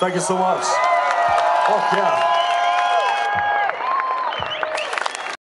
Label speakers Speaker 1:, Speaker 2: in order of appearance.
Speaker 1: Thank you so much. Fuck yeah.